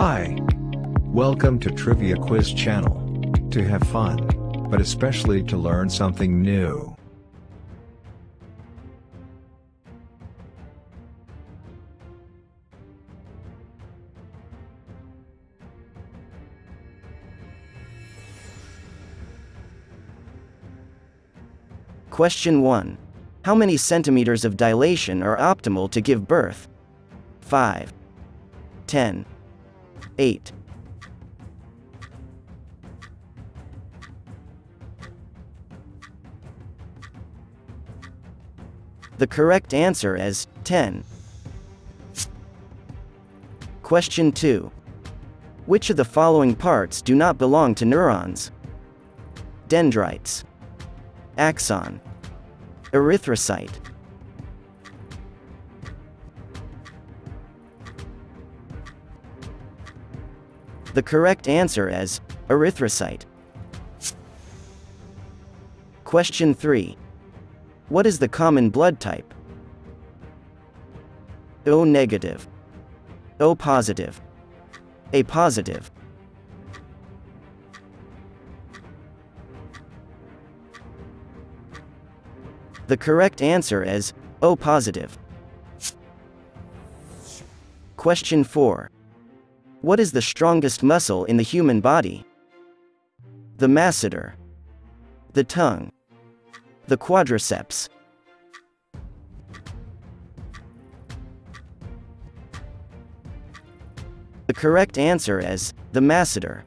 Hi. Welcome to Trivia Quiz Channel. To have fun, but especially to learn something new. Question 1. How many centimeters of dilation are optimal to give birth? 5. 10. 8. The correct answer is 10. Question 2. Which of the following parts do not belong to neurons? Dendrites. Axon. Erythrocyte. The correct answer is erythrocyte. Question 3. What is the common blood type? O negative. O positive. A positive. The correct answer is O positive. Question 4. What is the strongest muscle in the human body? The masseter. The tongue. The quadriceps. The correct answer is the masseter.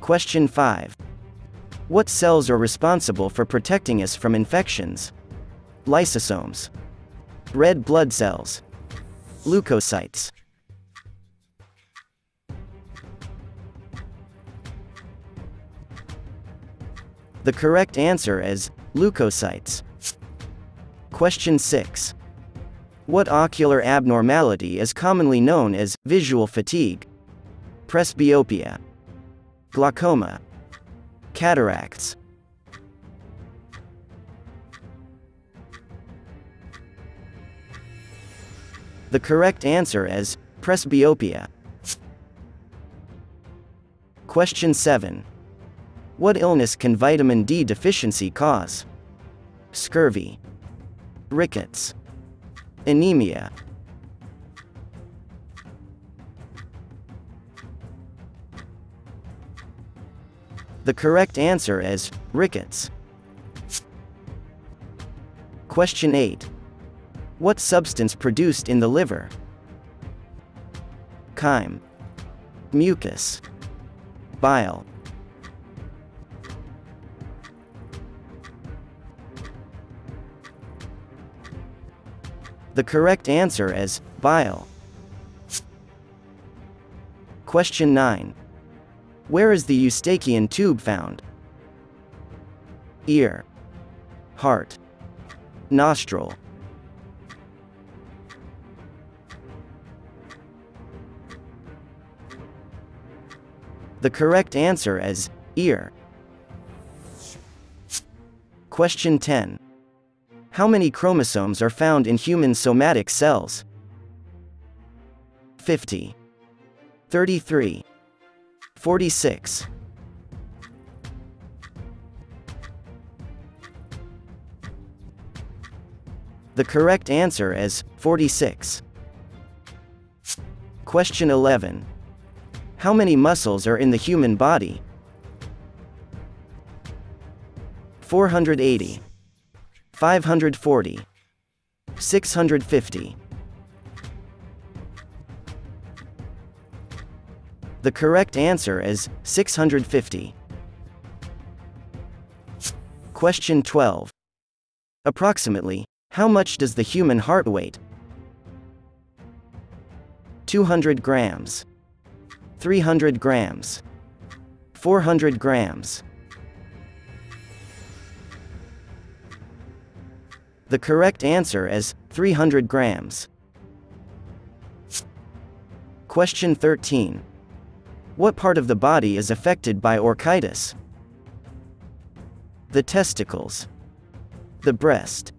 Question 5. What cells are responsible for protecting us from infections? Lysosomes. Red blood cells. Leukocytes. The correct answer is leukocytes. Question 6. What ocular abnormality is commonly known as visual fatigue? Presbyopia. Glaucoma. Cataracts. The correct answer is presbyopia. Question 7. What illness can vitamin D deficiency cause? Scurvy. Rickets. Anemia. The correct answer is rickets. Question 8. What substance produced in the liver? Chyme. Mucus. Bile. The correct answer is bile. Question 9. Where is the eustachian tube found? Ear. Heart. Nostril. The correct answer is ear. Question 10. How many chromosomes are found in human somatic cells? 50. 33. 46. The correct answer is 46. Question 11. How many muscles are in the human body? 480. 540. 650. The correct answer is 650. Question 12. Approximately, how much does the human heart weight? 200 grams. 300 grams. 400 grams. The correct answer is 300 grams. Question 13. What part of the body is affected by orchitis? The testicles. The breast.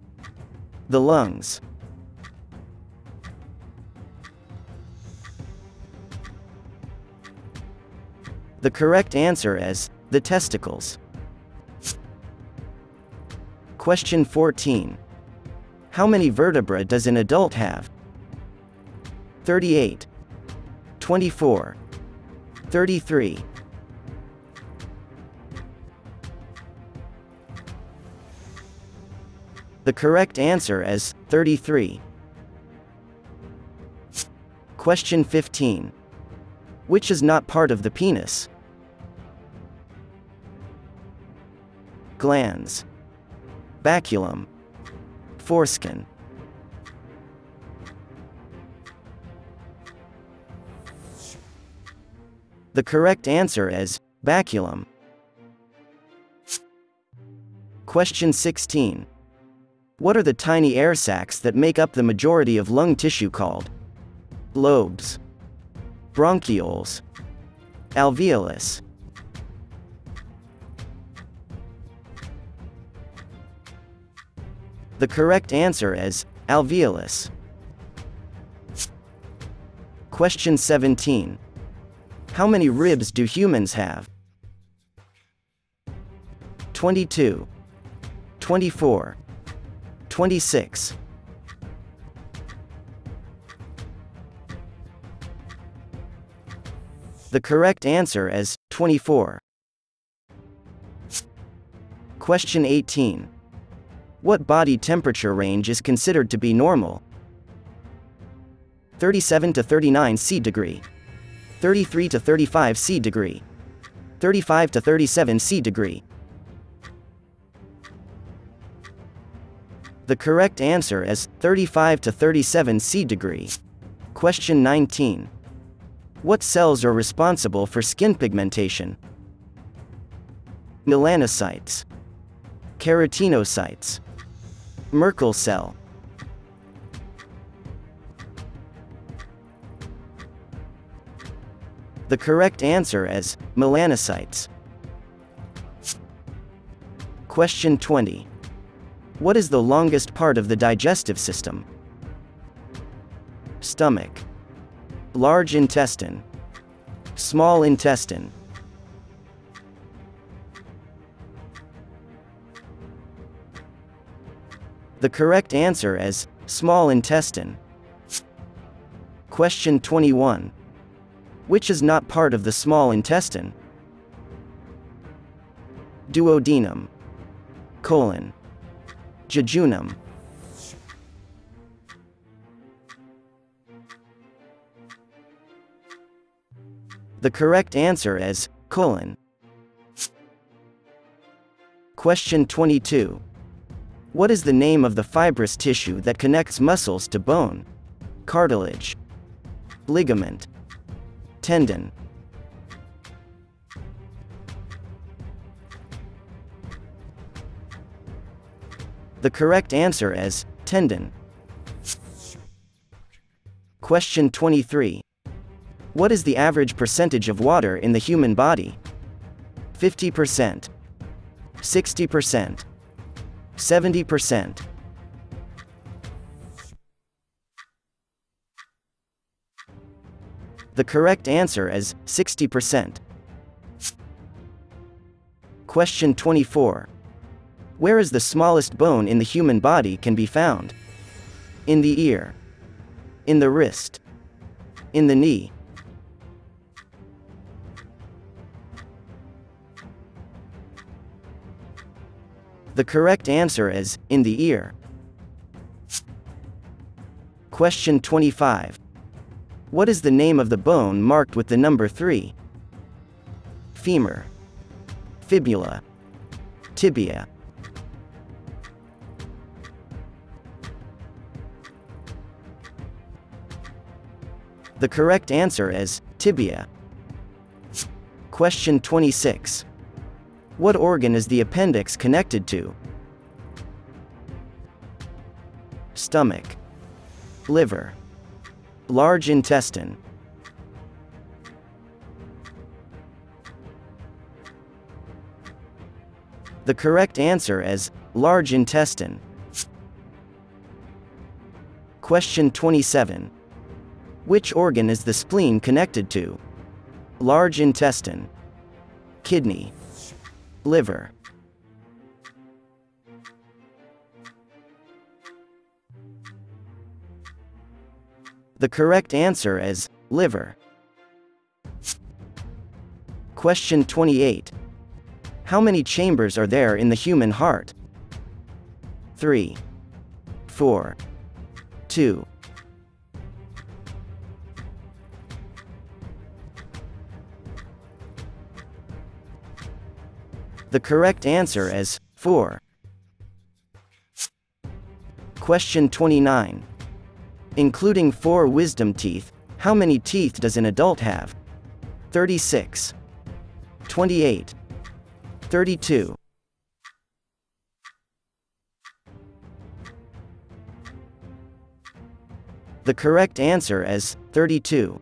The lungs. The correct answer is the testicles. Question 14. How many vertebrae does an adult have? 38. 24. 33. The correct answer is 33. Question 15. Which is not part of the penis? Glans. Baculum. Foreskin. The correct answer is baculum. Question 16. What are the tiny air sacs that make up the majority of lung tissue called? Lobes. Bronchioles. Alveolus. The correct answer is alveolus. Question 17. How many ribs do humans have? 22. 24. 26. The correct answer is 24. Question 18. What body temperature range is considered to be normal? 37 to 39 C degree. 33 to 35 C degree. 35 to 37 C degree. The correct answer is 35 to 37 C degree. Question 19. What cells are responsible for skin pigmentation? Melanocytes. Keratinocytes. Merkel cell. The correct answer is melanocytes. Question 20. What is the longest part of the digestive system? Stomach. Large intestine. Small intestine. The correct answer is small intestine. Question 21. Which is not part of the small intestine? Duodenum. Colon. Jejunum. The correct answer is colon. Question 22. What is the name of the fibrous tissue that connects muscles to bone? Cartilage. Ligament. Tendon. The correct answer is tendon. Question 23. What is the average percentage of water in the human body? 50%. 60%. 70%. The correct answer is 60%. Question 24. Where is the smallest bone in the human body can be found? In the ear. In the wrist. In the knee. The correct answer is, in the ear. Question 25. What is the name of the bone marked with the number 3? Femur. Fibula. Tibia. The correct answer is tibia. Question 26. What organ is the appendix connected to? Stomach. Liver. Large intestine. The correct answer is large intestine. Question 27. Which organ is the spleen connected to? Large intestine. kidney, liver. The correct answer is liver. Question 28. How many chambers are there in the human heart? 3. 4. 2. The correct answer is 4. Question 29. Including 4 wisdom teeth, how many teeth does an adult have? 36. 28. 32. The correct answer is 32.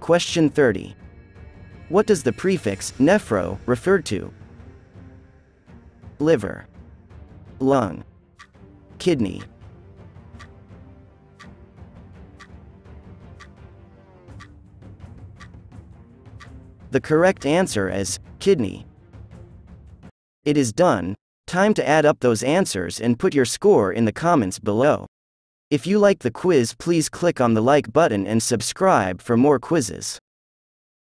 Question 30. What does the prefix nephro refer to? Liver, lung, kidney. The correct answer is kidney. It is done. Time to add up those answers and put your score in the comments below. If you like the quiz, please click on the like button and subscribe for more quizzes.